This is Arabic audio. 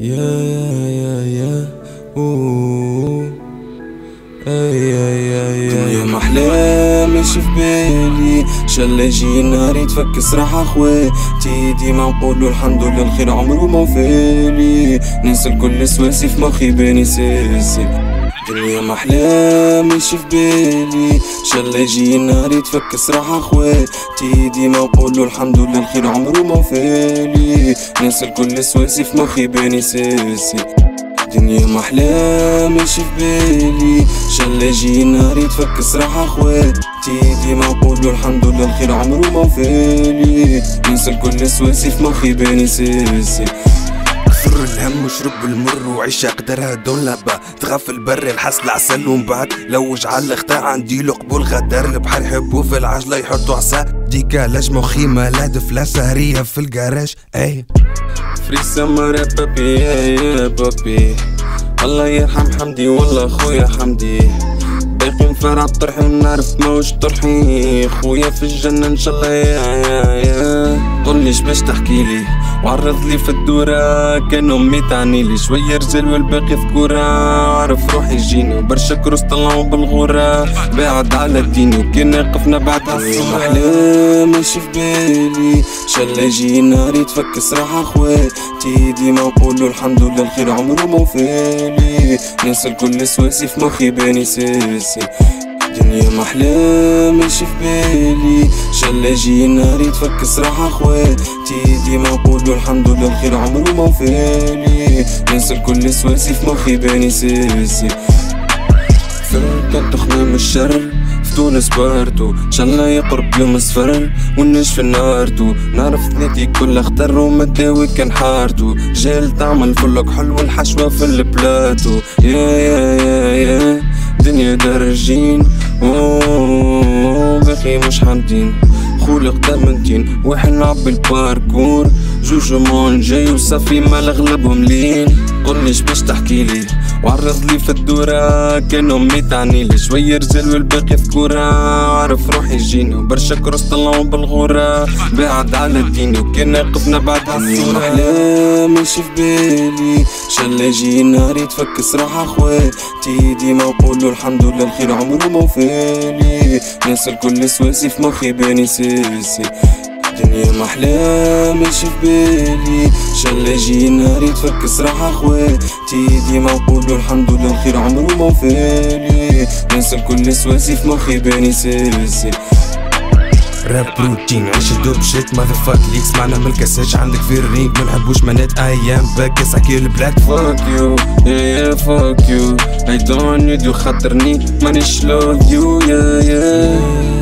يا يا يا يا اوه يا يا يا يا محلى مش في بالي. شلا يجي نهار يتفكس راح اخواتي ديما نقولو الحمد لله الخير عمرو ما فالي ننسى الكل سواسي في مخي باني ساسي دنيا محلى مش في بالي شلا يجي نهار يتفكس راح اخواتي ديما نقولو الحمد لله الخير عمرو ما فالي. ننسى الكل سواسي في مخي باني ساسي. دنيا محلى مش في بالي شلا يجي نهار يتفكس راح اخواتي ديما نقولو الحمد لله الخير عمرو ما فالي. ننسى الكل سواسي في مخي باني ساسي. كثر الهم وشرب المر وعيش قدرها لبا تغفل بري الحس العسل. ومن بعد لوج على الاختا عندي له قبول غدار البحر يحبوا في العجلة يحطوا عصا. ديكا لجمة وخيمة لا دفلة سهرية في الجراج أي. فري سمر يا بابي يا بابي. الله يرحم حمدي والله خويا حمدي. باقي مفرع طرحي ونعرف موش طرحي. خويا في الجنة إن شاء الله يا يا يا. قوليش باش تحكيلي وعرض لي في الدورة كان أمي تعني لي شوية رجال والباقي ذكورة. عرف روحي يجيني وبرشا كروس طلعوا بالغورة بعد على ديني وكان ناقفنا بعد عالصورة احلام مش في بالي. شلا يجي نهار يتفكس راح اخواتي ديما نقولو الحمد لله الخير عمرو ما فالي ننسى الكل سواسي في مخي باني ساسي. دنيا محلى مش في بالي. شلا يجي نهار يتفكس راح اخواتي ديما نقولو الحمد لله الخير عمرو ما فالي ننسى الكل سواسي في مخي باني ساسي فكرت تخنا من الشر في تونس بارتو. إن شاء الله يقرب يوم صفر ونش في نارتو نعرف ثنيتي كل اختر ومداوي كان حارتو. جال تعمل فلك حلو الحشوة في البلاتو. يا يا يا يا دنيا درجين أوه باقي مش حامدين خولق تمنتين واحد نعبي الباركور جوج مون جاي وصافي ما أغلبهم لين. قوليش باش تحكيلي وعرض لي في الدورة كان امي تعني لي. شوية رجال والباقي ذكورة عارف روحي يجيني. وبرشا كروس طلعوا بالغورة بعد على ديني وكان ناقفنا بعد عالصورة احلام مش في بالي شلا يجي نهار يتفكس راح اخواتي ديما نقولو الحمد لله الخير عمرو ما فالي ننسى الكل سواسي في مخي باني ساسي دنيا محلى مش في بالي. شلا يجي نهار يتفكس راح اخواتي ديما نقولو الحمد لله الخير عمرو ما فالي ننسى الكل سواسي في مخي باني ساسي راب روتين عيش الدور بشيت ماذر فاك ليكس معنا من الكاساج عندك في الرينج. ما نحبوش منات أيام. باكس حكي البلاك. Fuck you yeah yeah fuck you. I don't need you خاطرني. مانيش love you yeah.